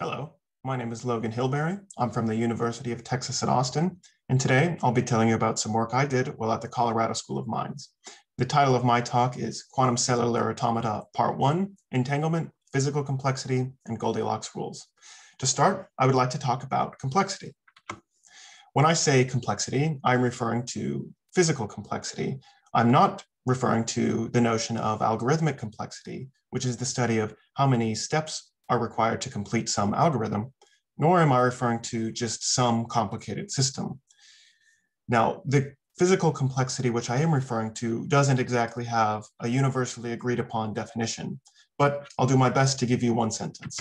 Hello, my name is Logan Hillberry. I'm from the University of Texas at Austin, and today I'll be telling you about some work I did while at the Colorado School of Mines. The title of my talk is Quantum Cellular Automata Part 1, Entanglement, Physical Complexity, and Goldilocks Rules. To start, I would like to talk about complexity. When I say complexity, I'm referring to physical complexity. I'm not referring to the notion of algorithmic complexity, which is the study of how many steps are required to complete some algorithm, nor am I referring to just some complicated system. Now, the physical complexity which I am referring to doesn't exactly have a universally agreed upon definition, but I'll do my best to give you one sentence.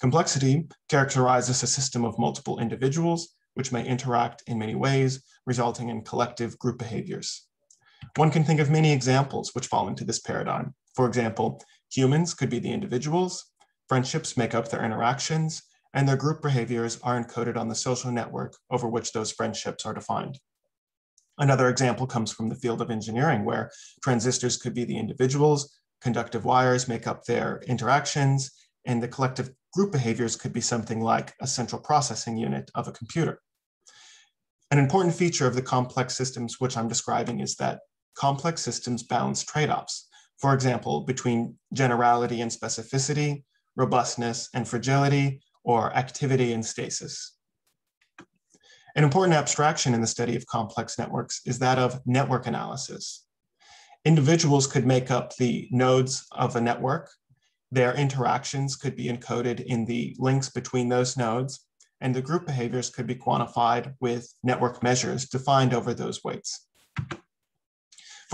Complexity characterizes a system of multiple individuals which may interact in many ways, resulting in collective group behaviors. One can think of many examples which fall into this paradigm. For example, humans could be the individuals, friendships make up their interactions, and their group behaviors are encoded on the social network over which those friendships are defined. Another example comes from the field of engineering, where transistors could be the individuals, conductive wires make up their interactions, and the collective group behaviors could be something like a central processing unit of a computer. An important feature of the complex systems which I'm describing is that complex systems balance trade-offs. For example, between generality and specificity, robustness and fragility, or activity and stasis. An important abstraction in the study of complex networks is that of network analysis. Individuals could make up the nodes of a network their interactions could be encoded in the links between those nodes, and the group behaviors could be quantified with network measures defined over those weights.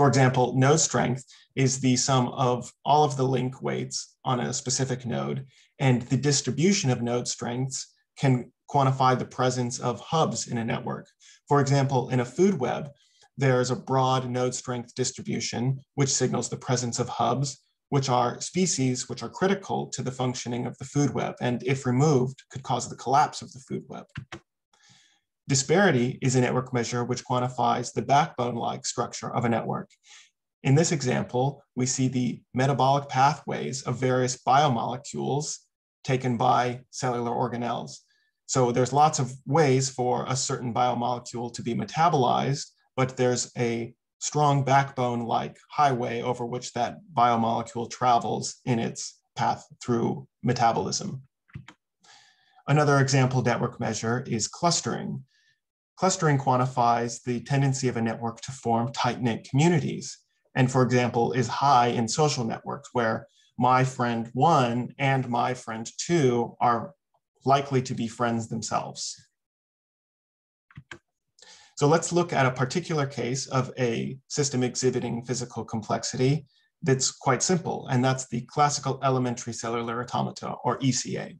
For example, node strength is the sum of all of the link weights on a specific node, and the distribution of node strengths can quantify the presence of hubs in a network. For example, in a food web, there's a broad node strength distribution, which signals the presence of hubs, which are species which are critical to the functioning of the food web, and if removed, could cause the collapse of the food web. Disparity is a network measure which quantifies the backbone-like structure of a network. In this example, we see the metabolic pathways of various biomolecules taken by cellular organelles. So there's lots of ways for a certain biomolecule to be metabolized, but there's a strong backbone like highway over which that biomolecule travels in its path through metabolism. Another example network measure is clustering. Clustering quantifies the tendency of a network to form tight-knit communities. And for example, is high in social networks where my friend one and my friend two are likely to be friends themselves. So let's look at a particular case of a system exhibiting physical complexity that's quite simple, and that's the classical elementary cellular automata, or ECA.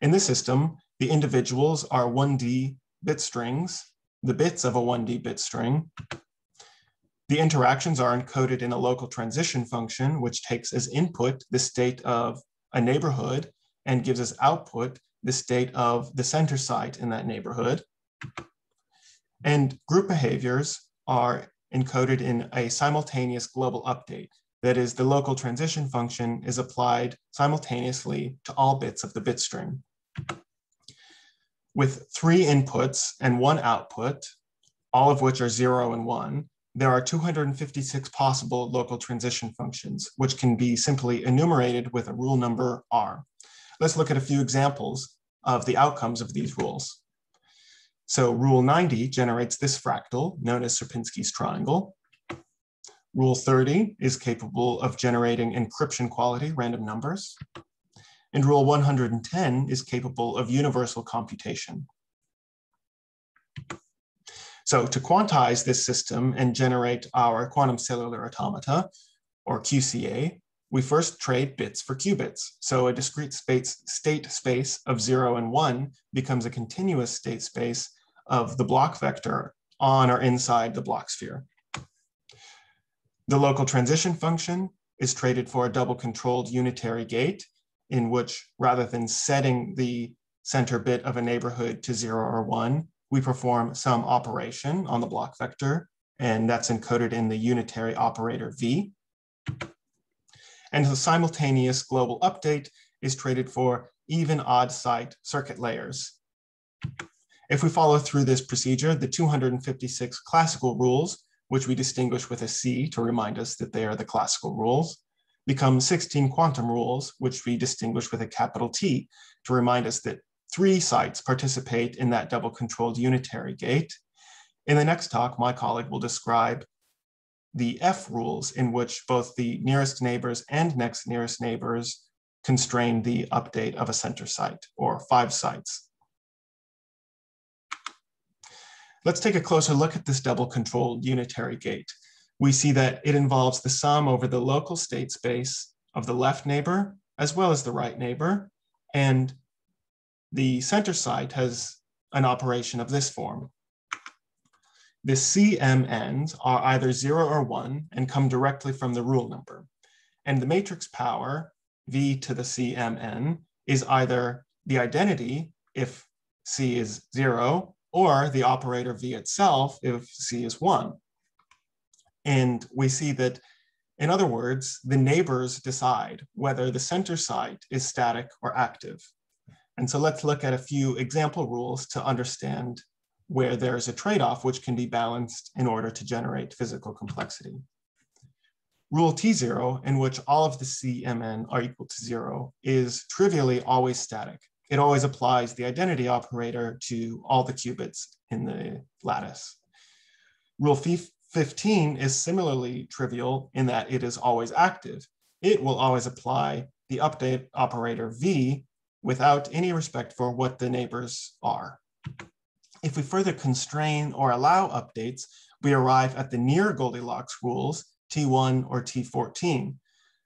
In this system, the individuals are 1D bit strings, the bits of a 1D bit string. The interactions are encoded in a local transition function, which takes as input the state of a neighborhood and gives as output the state of the center site in that neighborhood. And group behaviors are encoded in a simultaneous global update. That is, the local transition function is applied simultaneously to all bits of the bit string. With three inputs and one output, all of which are zero and one, there are 256 possible local transition functions, which can be simply enumerated with a rule number R. Let's look at a few examples of the outcomes of these rules. So rule 90 generates this fractal known as Sierpinski's triangle. Rule 30 is capable of generating encryption quality random numbers. And rule 110 is capable of universal computation. So to quantize this system and generate our quantum cellular automata, or QCA, we first trade bits for qubits. So a discrete space, state space of zero and one becomes a continuous state space of the Bloch vector on or inside the Bloch sphere. The local transition function is traded for a double controlled unitary gate in which rather than setting the center bit of a neighborhood to zero or one, we perform some operation on the Bloch vector, and that's encoded in the unitary operator V. And the simultaneous global update is traded for even odd site circuit layers. If we follow through this procedure, the 256 classical rules, which we distinguish with a C to remind us that they are the classical rules, become 16 quantum rules, which we distinguish with a capital T to remind us that three sites participate in that double controlled unitary gate. In the next talk, my colleague will describe the F rules in which both the nearest neighbors and next nearest neighbors constrain the update of a center site or five sites. Let's take a closer look at this double controlled unitary gate. We see that it involves the sum over the local state space of the left neighbor as well as the right neighbor. And the center site has an operation of this form. The CMNs are either zero or one and come directly from the rule number. And the matrix power, V to the CMN, is either the identity if C is zero or the operator V itself if C is one. And we see that, in other words, the neighbors decide whether the center site is static or active. And so let's look at a few example rules to understand where there is a trade-off which can be balanced in order to generate physical complexity. Rule T0, in which all of the CMN are equal to zero, is trivially always static. It always applies the identity operator to all the qubits in the lattice. Rule 15 is similarly trivial in that it is always active. It will always apply the update operator V without any respect for what the neighbors are. If we further constrain or allow updates, we arrive at the near Goldilocks rules, T1 or T14.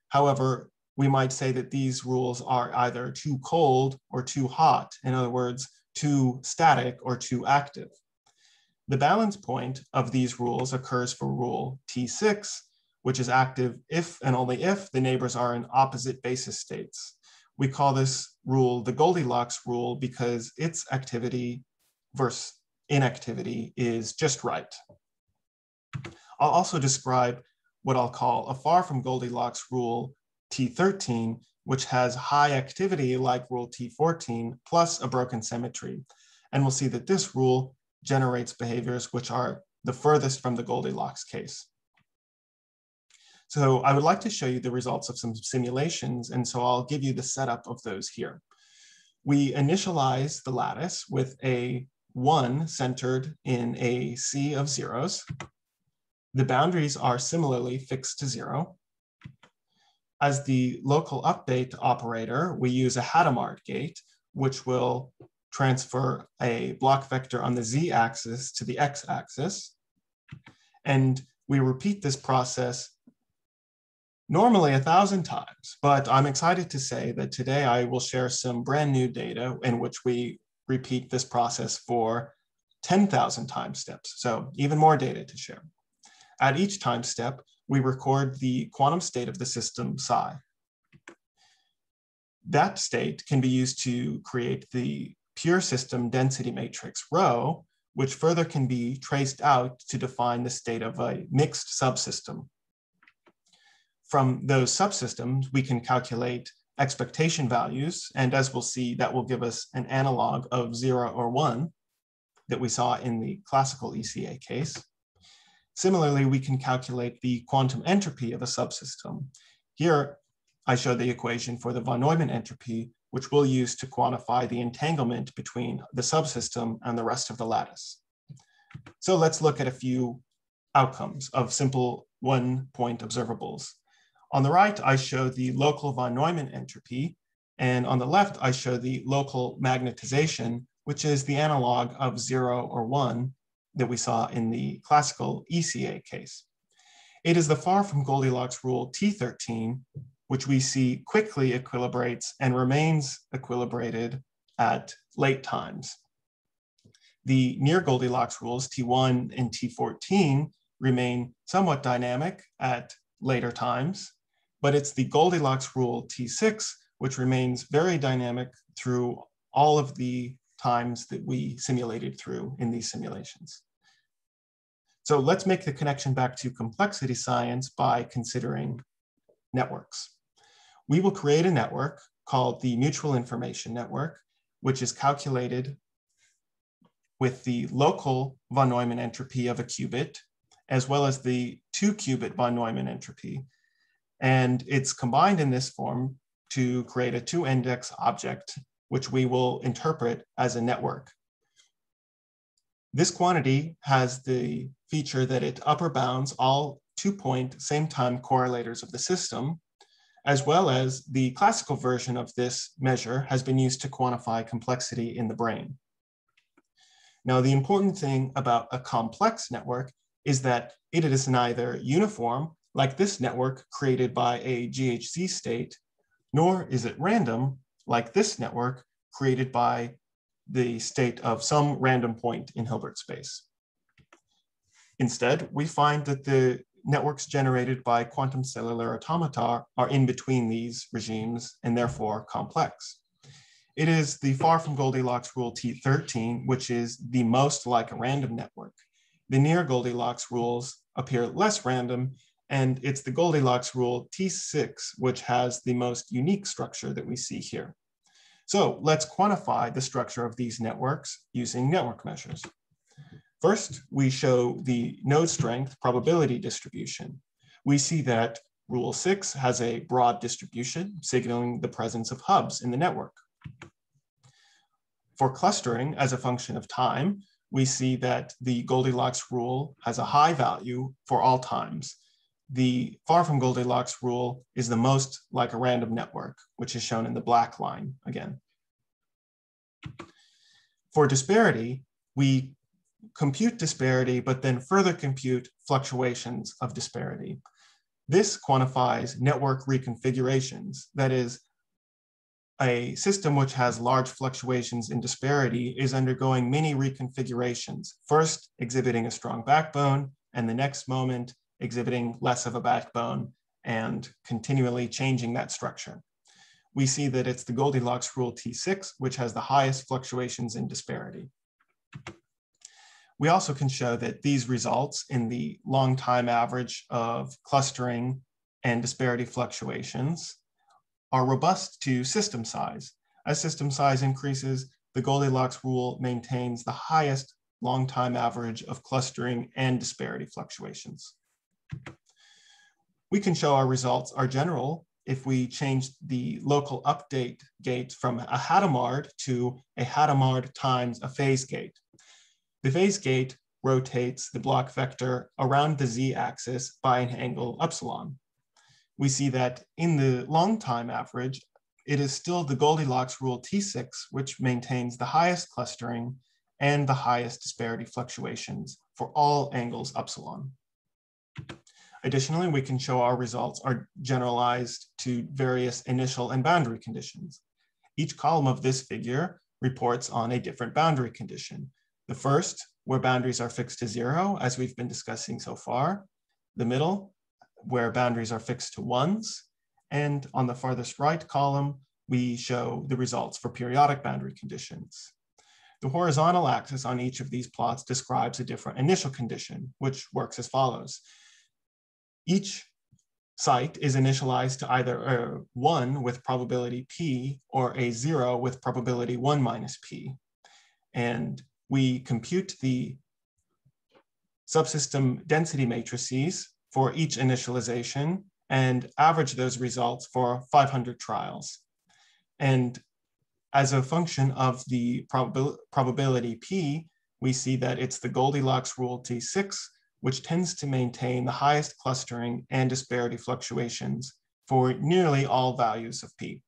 However, we might say that these rules are either too cold or too hot. In other words, too static or too active. The balance point of these rules occurs for rule T6, which is active if and only if the neighbors are in opposite basis states. We call this rule the Goldilocks rule because its activity versus inactivity is just right. I'll also describe what I'll call a far from Goldilocks rule T13, which has high activity like rule T14 plus a broken symmetry. And we'll see that this rule generates behaviors which are the furthest from the Goldilocks case. So I would like to show you the results of some simulations, and so I'll give you the setup of those here. We initialize the lattice with a one centered in a sea of zeros. The boundaries are similarly fixed to zero. As the local update operator, we use a Hadamard gate, which will transfer a Bloch vector on the z-axis to the x-axis. And we repeat this process normally a thousand times, but I'm excited to say that today I will share some brand new data in which we repeat this process for 10,000 time steps. So even more data to share. At each time step, we record the quantum state of the system psi. That state can be used to create the pure system density matrix rho, which further can be traced out to define the state of a mixed subsystem. From those subsystems, we can calculate expectation values, and as we'll see, that will give us an analog of zero or one that we saw in the classical ECA case. Similarly, we can calculate the quantum entropy of a subsystem. Here, I show the equation for the von Neumann entropy, which we'll use to quantify the entanglement between the subsystem and the rest of the lattice. So let's look at a few outcomes of simple one-point observables. On the right, I show the local von Neumann entropy, and on the left, I show the local magnetization, which is the analog of zero or one that we saw in the classical ECA case. It is the far from Goldilocks rule T13 which we see quickly equilibrates and remains equilibrated at late times. The near Goldilocks rules, T1 and T14, remain somewhat dynamic at later times, but it's the Goldilocks rule T6, which remains very dynamic through all of the times that we simulated through in these simulations. So let's make the connection back to complexity science by considering networks we will create a network called the mutual information network, which is calculated with the local von Neumann entropy of a qubit, as well as the two qubit von Neumann entropy. And it's combined in this form to create a two index object, which we will interpret as a network. This quantity has the feature that it upper bounds all two point same time correlators of the system, as well as the classical version of this measure has been used to quantify complexity in the brain. Now, the important thing about a complex network is that it is neither uniform, like this network created by a GHZ state, nor is it random, like this network created by the state of some random point in Hilbert space. Instead, we find that the networks generated by quantum cellular automata are in between these regimes and therefore complex. It is the far from Goldilocks rule T13, which is the most like a random network. The near Goldilocks rules appear less random, and it's the Goldilocks rule T6, which has the most unique structure that we see here. So let's quantify the structure of these networks using network measures. First, we show the node strength probability distribution. We see that rule six has a broad distribution, signaling the presence of hubs in the network. For clustering as a function of time, we see that the Goldilocks rule has a high value for all times. The far from Goldilocks rule is the most like a random network, which is shown in the black line again. For disparity, we compute disparity, but then further compute fluctuations of disparity. This quantifies network reconfigurations. That is, a system which has large fluctuations in disparity is undergoing many reconfigurations, first exhibiting a strong backbone, and the next moment exhibiting less of a backbone and continually changing that structure we see that it's the Goldilocks rule T6, which has the highest fluctuations in disparity. We also can show that these results in the long time average of clustering and disparity fluctuations are robust to system size. As system size increases, the Goldilocks rule maintains the highest long time average of clustering and disparity fluctuations. We can show our results are general if we change the local update gate from a Hadamard to a Hadamard times a phase gate. The phase gate rotates the Bloch vector around the z-axis by an angle epsilon. We see that in the long time average, it is still the Goldilocks rule T6, which maintains the highest clustering and the highest disparity fluctuations for all angles epsilon. Additionally, we can show our results are generalized to various initial and boundary conditions. Each column of this figure reports on a different boundary condition. The first, where boundaries are fixed to zero, as we've been discussing so far. The middle, where boundaries are fixed to ones. And on the farthest right column, we show the results for periodic boundary conditions. The horizontal axis on each of these plots describes a different initial condition, which works as follows. Each site is initialized to either a one with probability P or a zero with probability one minus P. And we compute the subsystem density matrices for each initialization and average those results for 500 trials. And as a function of the probabil probability P, we see that it's the Goldilocks rule T6 which tends to maintain the highest clustering and disparity fluctuations for nearly all values of P.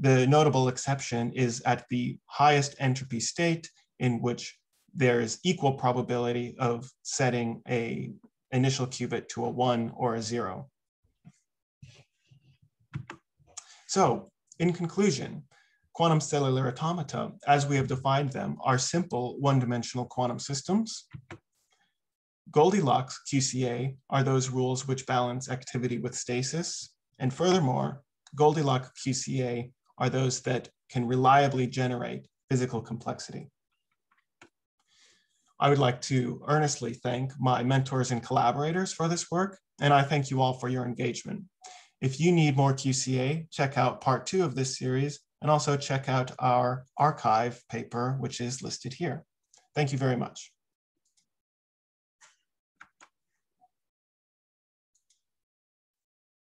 The notable exception is at the highest entropy state in which there is equal probability of setting a initial qubit to a one or a zero. So in conclusion, quantum cellular automata, as we have defined them, are simple one-dimensional quantum systems Goldilocks QCA are those rules which balance activity with stasis. And furthermore, Goldilocks QCA are those that can reliably generate physical complexity. I would like to earnestly thank my mentors and collaborators for this work, and I thank you all for your engagement. If you need more QCA, check out part two of this series and also check out our arXiv paper, which is listed here. Thank you very much.